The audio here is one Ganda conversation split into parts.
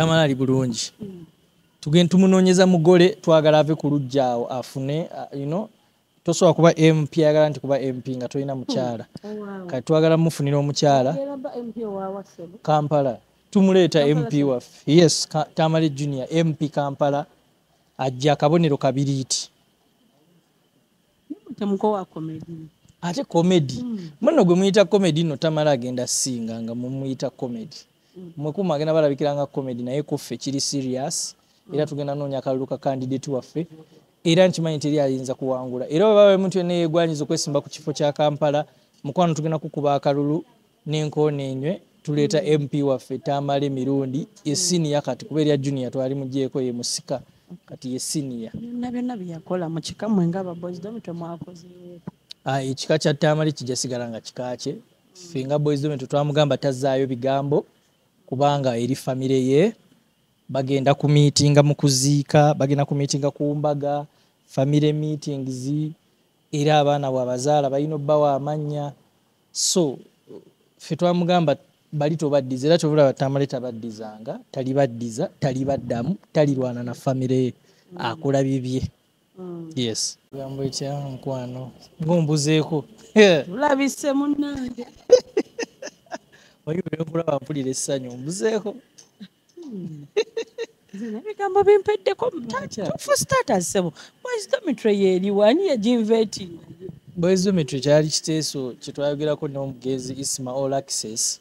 tamala ali bulungi tugenda tumunoonyeza mugole twagala ave ku lujja awo afune uh, you know, tosobola kuba mp ayagala nti kuba mp nga tolina mukyala. Kati twagala mufunira omukyala. Kampala. Tumuleeta mp waffe. Yes tamale junior mp kampala. Ajja akabonero kabiriiti temukowa komedi ate komedi muno gwe muyita komedi no tamala agenda singa nga mumuyita komedi mwekuma agenda balabikira nga komedi naye kuffe kiri serious era tugenda noonya akalulu ka kandidate waffe era nkimanyi teri ayinza kuwangula. Era baba omuntu yenna yeegwanyiza okwesimba ku kifo kya kampala mukwano tugenda kukuba akalulu n'enkoonenywe tuleeta mp waffe tamala emirundi esiniya kati kuba erya junior twali mugyeko ye musika kati ye siniya byonna byonna byeyakola mu kika mwe nga ababoys domi temwakozeewo Ah, ekika kya tamale kijja sigala nga kika kye ffe nga boys dome tetwamugamba tazaayo bigambo kubanga eri famire ye bagenda ku miitinga mu kuziika bagenda ku miitinga ku mbaga famire meetings era abaana bwabazaala balina obbawa amannya so ffe twamugamba bali tobaddiza era kyobulaba tamale tabaddizanga talibaddiza talibaddamu talirwana na famire ye akola bibye. Yes. Gambo ekya mukwano ngaombuzeeko tulabise munnange oyibere okulaba mpulira essanyu ombuzeeko zino ebigambo bimpeddeko tofu status sebo boys domitry yeeriwani yaginvetinga bwezometry kyali kiteeso kyetwayogerako n'omugezi isma all access.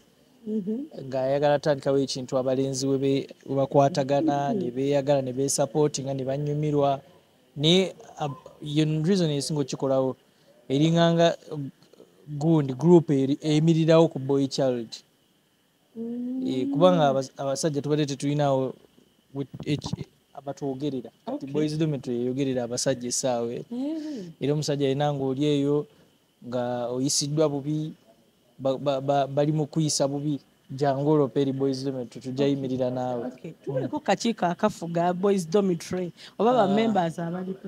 Ng'ayagala atandikawo ekintu abalenzi we bakwatagana ne beeyagala ne beesapootinga ne banyumirwa naye reason esinga okikolawo eringanga gundi group eyimirirawo ku boy child kubanga abas- abasajja tubadde tetulinawo abatwogerera. Kati boys dometry eyogerera abasajja essaawa eno era omusajja alina ngaoli eyo nga oyisiddwa bubi ba- ba- ba- bali mu kuyisa bubi jangu olopa eri boys dometry tujja yimirira naawe. Tuliko kakiiko akafuga boys domitry oba bamembers abaliko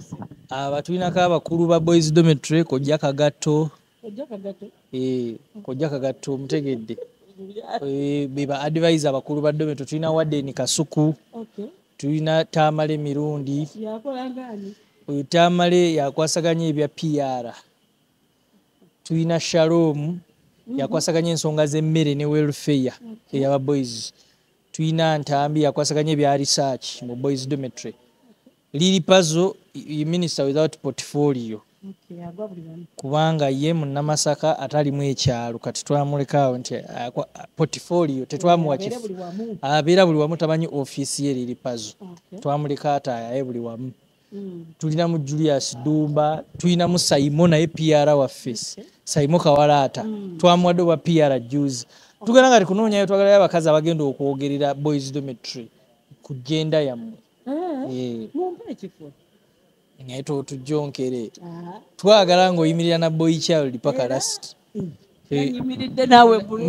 aba tulinako abakulu ba boys dometry kojja kagatto ojja kagato. Eh, kojja kagatto omutegedde Eh, be ba advise abakulu ba dometry tulina waddeni kasuku tulina tamale mirundi oyo tamale yakwasaganya ebya pr tulina shalom yakwasaganya ensonga z'emmere ne welfare eyaba boys. Tulina ntambi yakwasaganya ebya research mu boys dometry liri pazo minister without portfolio kubanga ye munnamasaka atalimu ekyalo kati twamulekaawo nti akwa- portfolio tetwamuwa Abeere kifo. wamu. Abeera buli wamu tamanyi ofiisi ye liri pazo twamuleka ataayaye buli wamu. Mm. tulinamu julius dumba tulinamu saimo naye pr waffe. Saimo kawalaata twamuwadde obwa pr juzi tugenda nga tikunoonyayo twagalayo abakazi abagenda okwogerera boys dometry ku genda yammwe naye to- tujjonkere. Ah, twagala ngaoyimirira na boy child paka last.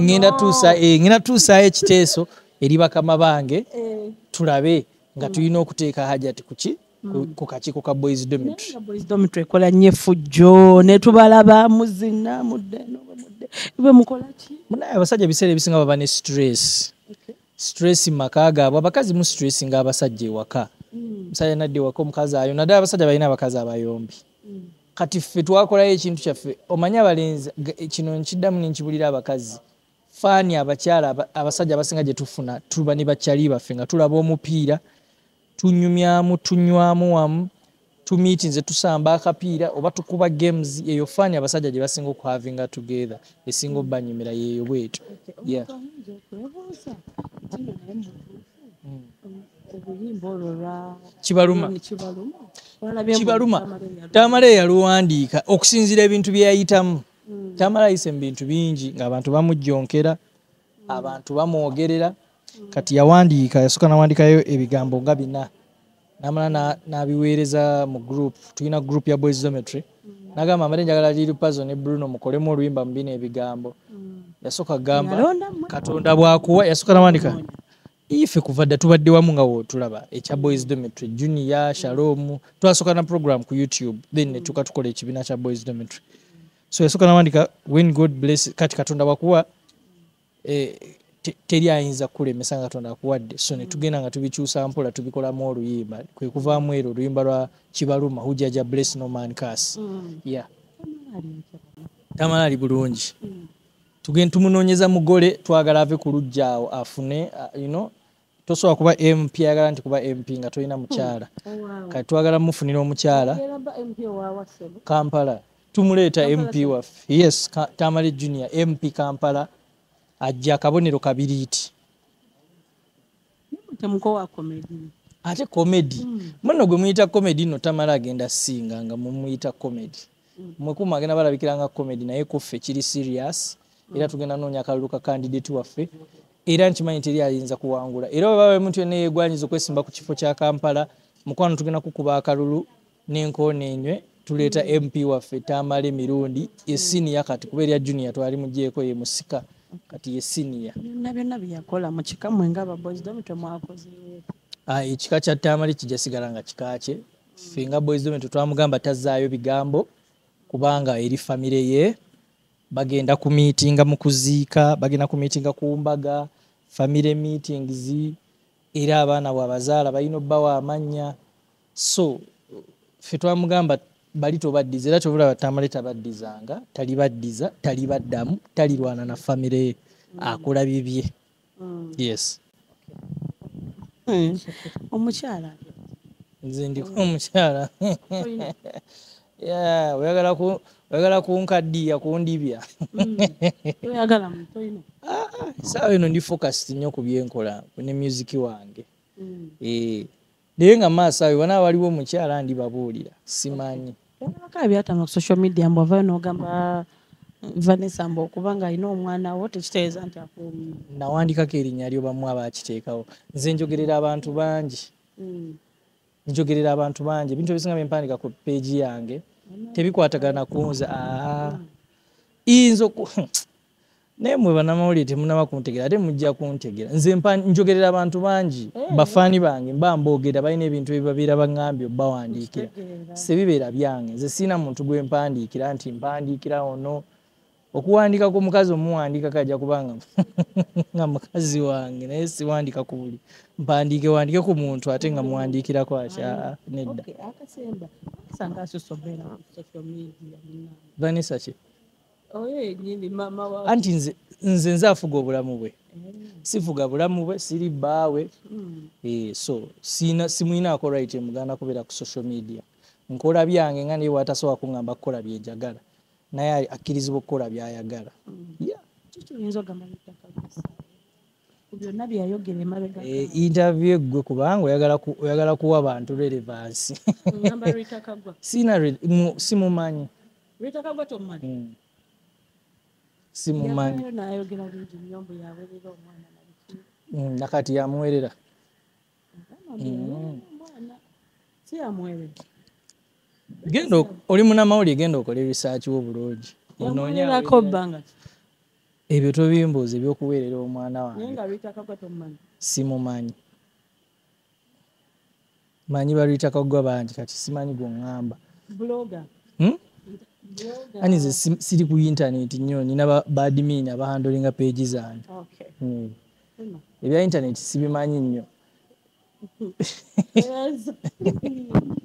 Ngenda tuusa eh, ngenda tuusaayo ekiteeso eri bakama bange. Eh, tulabe nga tulina okuteeka hajati kuki ku- ku kakiiko ka boys domitry ekola nnyo effujjo. Ne tubalaba muzina mudde bwe mukola ki? Munaye abasajja ebiseera ebisinga baba ne stress. Stress maka gaabwe. Abakazi mu stress nga abasajja ewaka musajja nadde ewaka omukazi ayo. Naddala abasajja balina abakazi abayombi kati ffe twakolayo ekintu kyaffe omanye abalenzi kino nkiddamu nenkibulira abakazi. Faani abakyala aba- abasajja abasinga gye tufuna tuba ne bakyali baffe nga tulaba omupiira tunyumyamu tunywamu wamu tumiitinze tusamba akapiira oba tukuba games eyo faani abasajja gye basinga okuhavinga together esinga obbanyumira yeeyo bwetyo. Yeah. Obuyimba olwo lwa kibaluma. Kibaluma? Tamala eyaluwandiika okusinziira ebintu bye yayitamu tamala ayise mu bintu bingi ng'abantu bamujjonkera abantu bamwogerera. Kati yawandiika yasooka nawandikayo ebigambo nga bina. Namala na- n'abiweereza mu group. Tulina group ya boys dometry nagamba mbadde njagala liri pazo ne bruno mukolemu oluyimba mu bino ebigambo. Yasooka mmwe? katonda bwakuwa yasooka nawandika ife kuva dda tubadde wamu nga wotulaba ekya boys dometry junior shalom twasooka na program ku youtube then netuka tukola ekibiina kya boys dometry so yasooka nawandika when god bless kati katonda bwakuwa eh, te- teri ayinza kukulemesa nga katonda akuwadde. So ne tugenda nga tubikyusa mpola tubikolamu oluyimba. Kwe kuvaamu ero oluyimba lwa kibaluma hujaja bless no man cas ya tamala ali bulungi. Tugenda tumunoonyeza mugole twagala ave ku lujja awo afune uh, you know, tosobola kuba mp ayagala nti kuba mp nga tolina mukyala. Kati twagala mufunira omukyala. Kampala. Tumuleeta mp waffe. Yes tamale junior mp kampala ajja akabonero kabiriiti ate komedi muno gwe muyita komedi no tamala agenda singa nga mumuyita komedi mwekuma agenda balabikira nga komedi naye kuffe kiri serious. Era tugenda noonya akalulu ka kandidate waffe era nkimanyi teri ayinza kuwangula. Era bwe omuntu yenna yeegwanyiza okwesimba ku kifo kya kampala mukwano tugenda kukuba akalulu n'enkoonenywe tuleeta mp waffe tamala emirundi esiniya kati kuba erya junior twali mugyeko ye musika kati ye siniya byonna byonna byeyakola mu kika mwe nga ababozidomu temwakozeewo Ah, ekika kya tamale kijja sigala nga kika kye. Ffe nga boys dome tetwamugamba tazzaayo bigambo kubanga eri famire ye bagenda ku miitinga mu kuziika bagenda ku miitinga ku mbaga famire meetings era abaana bwabazaala balina obbawa amannya so ffe twamugamba bali tobaddiza era kyobulaba tamale tabaddizanga talibaddiza talibaddamu talirwana na famire ye akola bibye. Yes. Omukyala. nze ndiko omukyala oyagala ku- oyagala kunkaddiya kundibya. Oyagala mutoyina saawa eno ndi focused nnyo ku byenkola ne music wange. Eh, naye nga maaso ayo bana waliwo omukyala ndibabuulira simanyi. Byatama ku social media mbu avayo n'ogamba vanessa mbu okuba nga alina omwana wo tekitegeeza nti akuumye. Nawandikako erinnya lyo bamu abakiteekawo nze njogerera abantu bangi. Njogerera abantu bangi. Ebintu ebisinga byempandika ku peegi yange tebikwatagana kunze aa iyinza naye mwe banamawulire temunaba kuntegera ate mujja kuntegera. Nze mpa- njogerera abantu bangi bafaani bange mba mboogera balina ebintu ebibabeera baŋŋambye obawandiikira sebibeera byange nze siina muntu gwe mpandiikira nti mpandiikira ono. Okuwandiika ku mukazi omuwandiikako ajja kubanga nga mukazi wange naye siwandika ku buli mpandiike wandike ku muntu ate nga muwandiikirako akya nedda asusobera ku social media vanessa ki? Anti nze nze afuga obulamu bwe. Sifuga bulamu bwe siri bbaawe. Eh, so sina simwinaako right emuganda kubeera ku social media. Nkola byange nga naye watasobola kuŋŋamba kukola byenjagala naye akkirizibwa okukola byayagala Yeah. kikiyinza ogamba bitaka ku byonna byayogera emabega Eh, interview eggwe kubanga oyagala ku- oyagala kuwa bantu relevance. Ngamba lwitakagwa sina re- mu- simumanyi. Lwitakagwa tomumanyi Mm. simumanyi. Yavayo n'ayogera bingi nnyo mbu yawerera omwana nabiki? Mm, nakati yamuwerera yamuwerera genda oli munamawulire genda okole research wo bulungi. Onoonye yamuwererako awerera. bbanga. ki ebyo tobimbuuza ebyokuweerera omwana wange. Simumanyi. Manyi balwitaka gwa bangi kati simanyi gwoŋŋamba buloga. Hmm? ani si- siri ku intaneti nnyo nina ba- badmin abahandolinga peegi zange. Okay Mm. Ema. ebya intaneti sibimanyi nnyo.